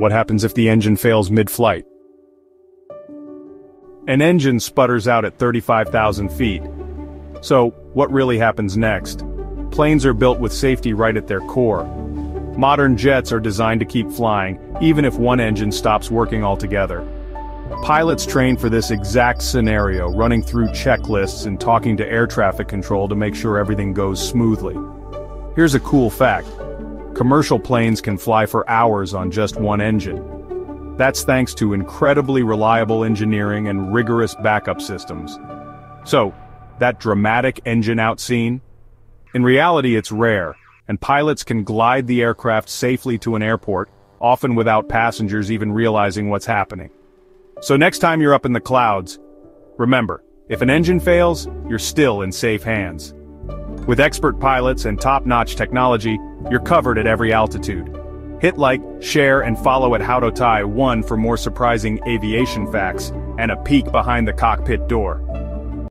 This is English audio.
What happens if the engine fails mid-flight? An engine sputters out at 35,000 feet. So, what really happens next? Planes are built with safety right at their core. Modern jets are designed to keep flying, even if one engine stops working altogether. Pilots train for this exact scenario, running through checklists and talking to air traffic control to make sure everything goes smoothly. Here's a cool fact. Commercial planes can fly for hours on just one engine. That's thanks to incredibly reliable engineering and rigorous backup systems. So, that dramatic engine out scene? In reality it's rare, and pilots can glide the aircraft safely to an airport, often without passengers even realizing what's happening. So next time you're up in the clouds, remember, if an engine fails, you're still in safe hands. With expert pilots and top-notch technology, you're covered at every altitude. Hit like, share, and follow at HowtoThai 1 for more surprising aviation facts and a peek behind the cockpit door.